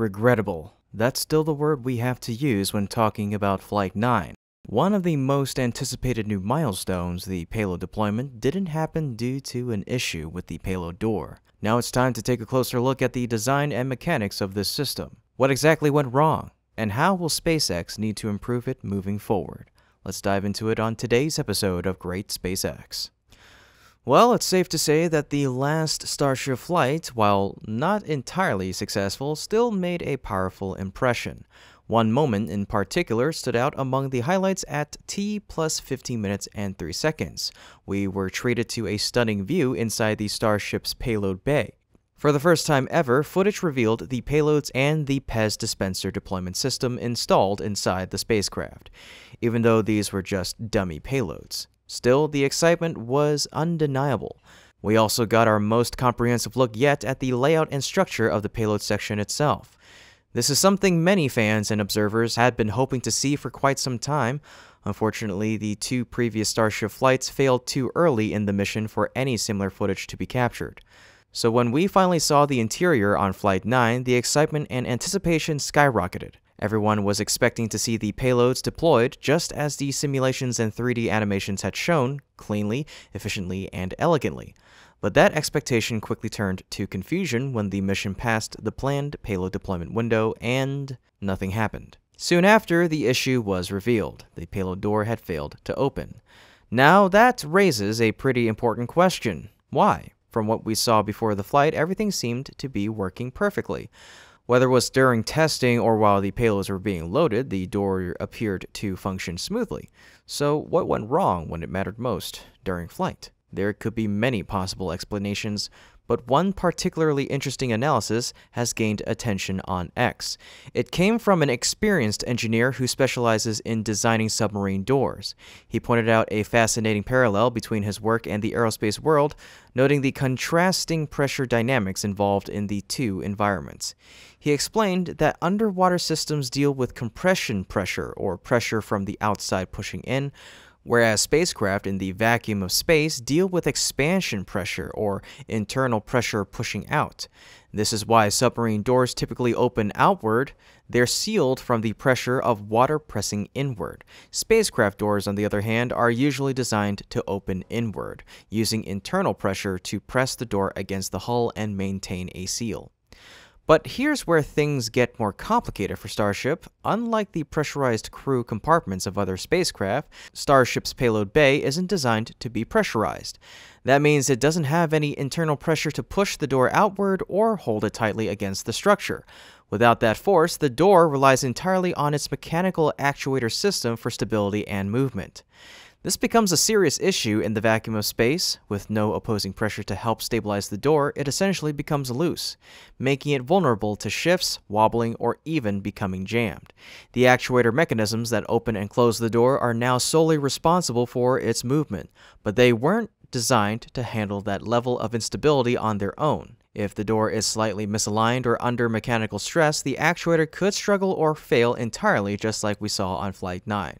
Regrettable. That's still the word we have to use when talking about Flight 9. One of the most anticipated new milestones, the payload deployment, didn't happen due to an issue with the payload door. Now it's time to take a closer look at the design and mechanics of this system. What exactly went wrong? And how will SpaceX need to improve it moving forward? Let's dive into it on today's episode of Great SpaceX. Well, it's safe to say that the last Starship flight, while not entirely successful, still made a powerful impression. One moment in particular stood out among the highlights at T plus 15 minutes and 3 seconds. We were treated to a stunning view inside the Starship's payload bay. For the first time ever, footage revealed the payloads and the PEZ dispenser deployment system installed inside the spacecraft, even though these were just dummy payloads. Still, the excitement was undeniable. We also got our most comprehensive look yet at the layout and structure of the payload section itself. This is something many fans and observers had been hoping to see for quite some time. Unfortunately, the two previous Starship flights failed too early in the mission for any similar footage to be captured. So when we finally saw the interior on Flight 9, the excitement and anticipation skyrocketed. Everyone was expecting to see the payloads deployed just as the simulations and 3D animations had shown, cleanly, efficiently, and elegantly. But that expectation quickly turned to confusion when the mission passed the planned payload deployment window and nothing happened. Soon after, the issue was revealed. The payload door had failed to open. Now, that raises a pretty important question. Why? From what we saw before the flight, everything seemed to be working perfectly. Whether it was during testing or while the payloads were being loaded, the door appeared to function smoothly. So, what went wrong when it mattered most during flight? There could be many possible explanations, but one particularly interesting analysis has gained attention on X. It came from an experienced engineer who specializes in designing submarine doors. He pointed out a fascinating parallel between his work and the aerospace world, noting the contrasting pressure dynamics involved in the two environments. He explained that underwater systems deal with compression pressure, or pressure from the outside pushing in, whereas spacecraft in the vacuum of space deal with expansion pressure or internal pressure pushing out. This is why submarine doors typically open outward. They're sealed from the pressure of water pressing inward. Spacecraft doors, on the other hand, are usually designed to open inward, using internal pressure to press the door against the hull and maintain a seal. But here's where things get more complicated for Starship. Unlike the pressurized crew compartments of other spacecraft, Starship's payload bay isn't designed to be pressurized. That means it doesn't have any internal pressure to push the door outward or hold it tightly against the structure. Without that force, the door relies entirely on its mechanical actuator system for stability and movement. This becomes a serious issue in the vacuum of space. With no opposing pressure to help stabilize the door, it essentially becomes loose, making it vulnerable to shifts, wobbling, or even becoming jammed. The actuator mechanisms that open and close the door are now solely responsible for its movement, but they weren't designed to handle that level of instability on their own. If the door is slightly misaligned or under mechanical stress, the actuator could struggle or fail entirely just like we saw on Flight 9.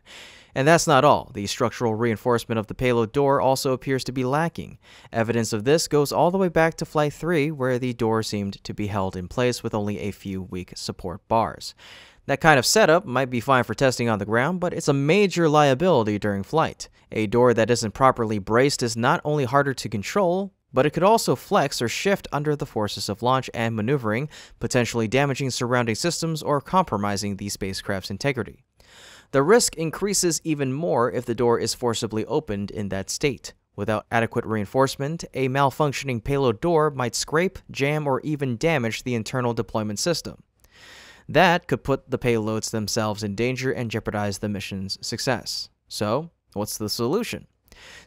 And that's not all. The structural reinforcement of the payload door also appears to be lacking. Evidence of this goes all the way back to Flight 3, where the door seemed to be held in place with only a few weak support bars. That kind of setup might be fine for testing on the ground, but it's a major liability during flight. A door that isn't properly braced is not only harder to control, but it could also flex or shift under the forces of launch and maneuvering, potentially damaging surrounding systems or compromising the spacecraft's integrity. The risk increases even more if the door is forcibly opened in that state. Without adequate reinforcement, a malfunctioning payload door might scrape, jam, or even damage the internal deployment system. That could put the payloads themselves in danger and jeopardize the mission's success. So, what's the solution?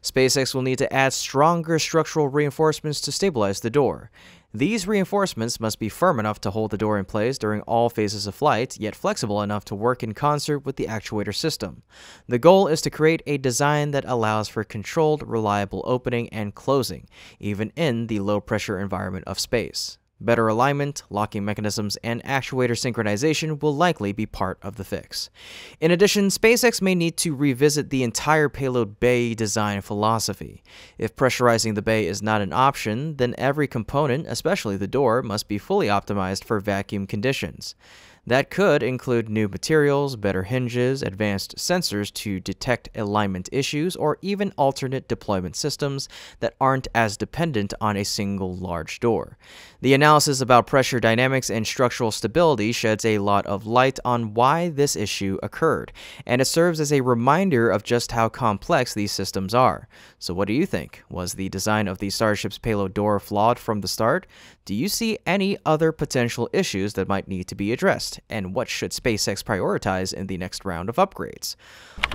SpaceX will need to add stronger structural reinforcements to stabilize the door. These reinforcements must be firm enough to hold the door in place during all phases of flight, yet flexible enough to work in concert with the actuator system. The goal is to create a design that allows for controlled, reliable opening and closing, even in the low pressure environment of space. Better alignment, locking mechanisms, and actuator synchronization will likely be part of the fix. In addition, SpaceX may need to revisit the entire payload bay design philosophy. If pressurizing the bay is not an option, then every component, especially the door, must be fully optimized for vacuum conditions. That could include new materials, better hinges, advanced sensors to detect alignment issues, or even alternate deployment systems that aren't as dependent on a single large door. The analysis about pressure dynamics and structural stability sheds a lot of light on why this issue occurred, and it serves as a reminder of just how complex these systems are. So, what do you think? Was the design of the Starship's payload door flawed from the start? Do you see any other potential issues that might need to be addressed? And what should SpaceX prioritize in the next round of upgrades?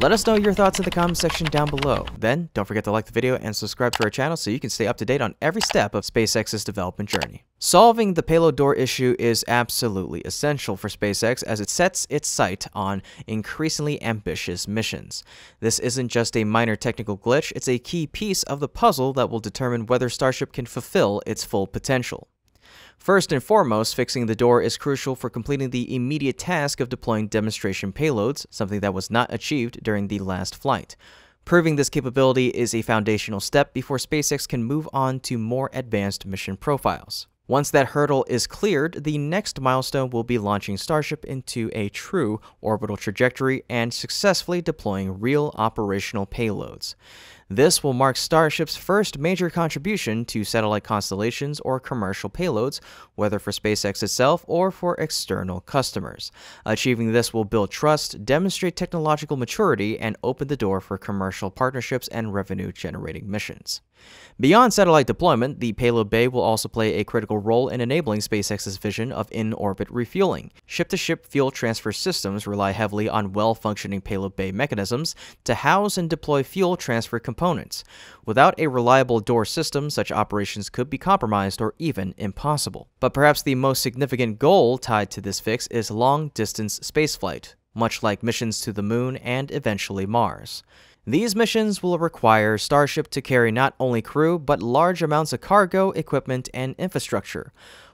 Let us know your thoughts in the comment section down below. Then, don't forget to like the video and subscribe to our channel so you can stay up to date on every step of SpaceX's development journey. Solving the payload door issue is absolutely essential for SpaceX as it sets its sight on increasingly ambitious missions. This isn't just a minor technical glitch, it's a key piece of the puzzle that will determine whether Starship can fulfill its full potential. First and foremost, fixing the door is crucial for completing the immediate task of deploying demonstration payloads, something that was not achieved during the last flight. Proving this capability is a foundational step before SpaceX can move on to more advanced mission profiles. Once that hurdle is cleared, the next milestone will be launching Starship into a true orbital trajectory and successfully deploying real operational payloads. This will mark Starship's first major contribution to satellite constellations or commercial payloads, whether for SpaceX itself or for external customers. Achieving this will build trust, demonstrate technological maturity, and open the door for commercial partnerships and revenue generating missions. Beyond satellite deployment, the payload bay will also play a critical role in enabling SpaceX's vision of in orbit refueling. Ship to ship fuel transfer systems rely heavily on well functioning payload bay mechanisms to house and deploy fuel transfer components. Without a reliable door system, such operations could be compromised or even impossible. But perhaps the most significant goal tied to this fix is long distance spaceflight, much like missions to the moon and eventually Mars. These missions will require Starship to carry not only crew, but large amounts of cargo, equipment, and infrastructure.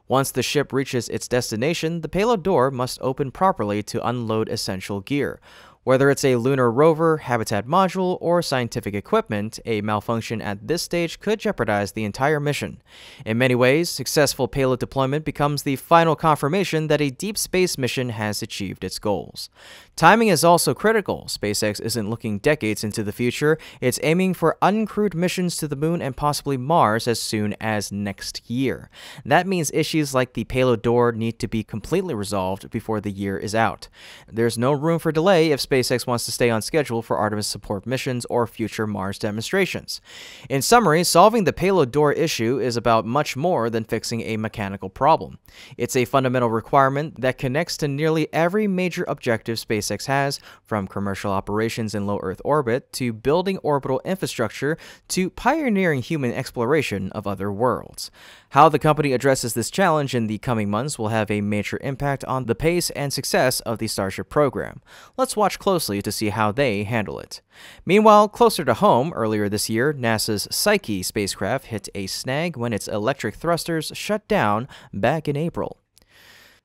Once the ship reaches its destination, the payload door must open properly to unload essential gear. Whether it's a lunar rover, habitat module, or scientific equipment, a malfunction at this stage could jeopardize the entire mission. In many ways, successful payload deployment becomes the final confirmation that a deep space mission has achieved its goals. Timing is also critical. SpaceX isn't looking decades into the future, it's aiming for uncrewed missions to the moon and possibly Mars as soon as next year. That means issues like the payload door need to be completely resolved before the year is out. There's no room for delay if SpaceX wants to stay on schedule for Artemis support missions or future Mars demonstrations. In summary, solving the payload door issue is about much more than fixing a mechanical problem. It's a fundamental requirement that connects to nearly every major objective SpaceX SpaceX has, from commercial operations in low Earth orbit to building orbital infrastructure to pioneering human exploration of other worlds. How the company addresses this challenge in the coming months will have a major impact on the pace and success of the Starship program. Let's watch closely to see how they handle it. Meanwhile, closer to home, earlier this year, NASA's Psyche spacecraft hit a snag when its electric thrusters shut down back in April.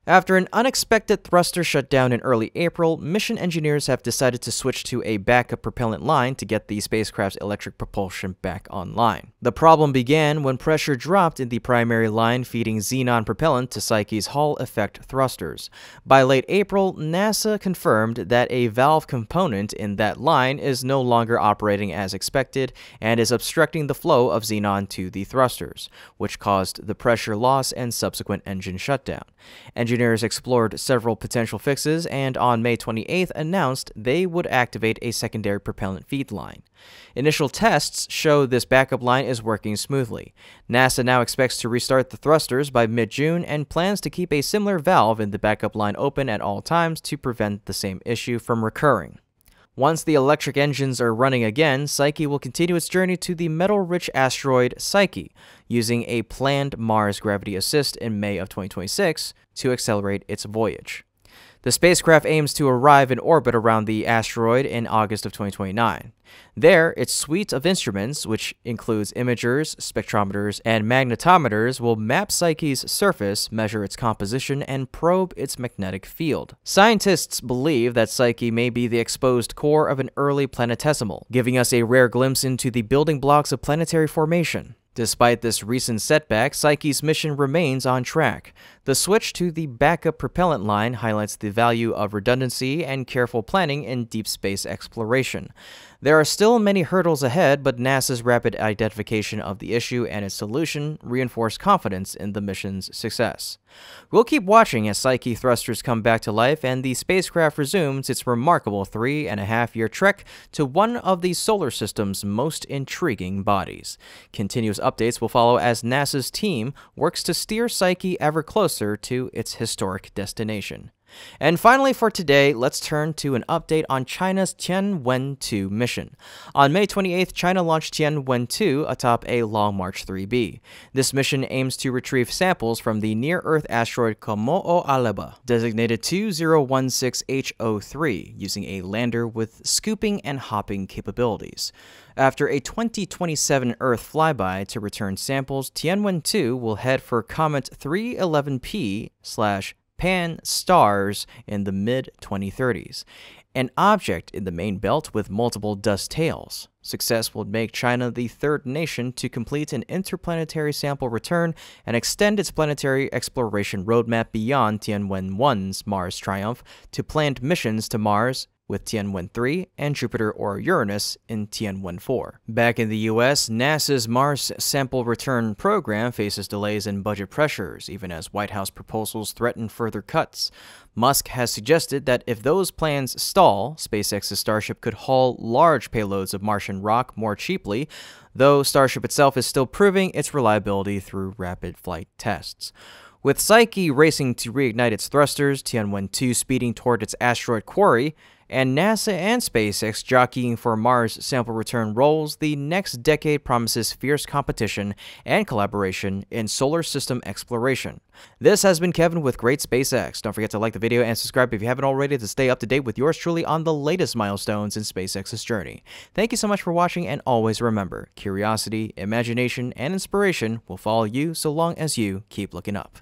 After an unexpected thruster shutdown in early April, mission engineers have decided to switch to a backup propellant line to get the spacecraft's electric propulsion back online. The problem began when pressure dropped in the primary line feeding xenon propellant to Psyche's Hall effect thrusters. By late April, NASA confirmed that a valve component in that line is no longer operating as expected and is obstructing the flow of xenon to the thrusters, which caused the pressure loss and subsequent engine shutdown. Engineers explored several potential fixes and on May 28th announced they would activate a secondary propellant feed line. Initial tests show this backup line is working smoothly. NASA now expects to restart the thrusters by mid June and plans to keep a similar valve in the backup line open at all times to prevent the same issue from recurring. Once the electric engines are running again, Psyche will continue its journey to the metal-rich asteroid Psyche, using a planned Mars gravity assist in May of 2026 to accelerate its voyage. The spacecraft aims to arrive in orbit around the asteroid in August of 2029. There, its suite of instruments, which includes imagers, spectrometers, and magnetometers, will map Psyche's surface, measure its composition, and probe its magnetic field. Scientists believe that Psyche may be the exposed core of an early planetesimal, giving us a rare glimpse into the building blocks of planetary formation. Despite this recent setback, Psyche's mission remains on track. The switch to the backup propellant line highlights the value of redundancy and careful planning in deep space exploration. There are still many hurdles ahead, but NASA's rapid identification of the issue and its solution reinforce confidence in the mission's success. We'll keep watching as Psyche thrusters come back to life and the spacecraft resumes its remarkable three and a half year trek to one of the solar system's most intriguing bodies. Continuous updates will follow as NASA's team works to steer Psyche ever closer to its historic destination. And finally, for today, let's turn to an update on China's Tianwen-2 mission. On May 28th, China launched Tianwen-2 atop a Long March 3B. This mission aims to retrieve samples from the near-Earth asteroid Kamo'oalewa, designated 2016H03, using a lander with scooping and hopping capabilities. After a 2027 Earth flyby to return samples, Tianwen-2 will head for Comet 311P slash PANSTARRS in the mid 2030s, an object in the main belt with multiple dust tails. Success would make China the third nation to complete an interplanetary sample return and extend its planetary exploration roadmap beyond Tianwen 1's Mars Triumph to planned missions to Mars with Tianwen 3 and Jupiter or Uranus in Tianwen 4. Back in the US, NASA's Mars Sample Return program faces delays and budget pressures, even as White House proposals threaten further cuts. Musk has suggested that if those plans stall, SpaceX's Starship could haul large payloads of Martian rock more cheaply, though Starship itself is still proving its reliability through rapid flight tests. With Psyche racing to reignite its thrusters, Tianwen 2 speeding toward its asteroid quarry, and NASA and SpaceX jockeying for Mars sample return roles, the next decade promises fierce competition and collaboration in solar system exploration. This has been Kevin with Great SpaceX. Don't forget to like the video and subscribe if you haven't already to stay up to date with yours truly on the latest milestones in SpaceX's journey. Thank you so much for watching, and always remember curiosity, imagination, and inspiration will follow you so long as you keep looking up.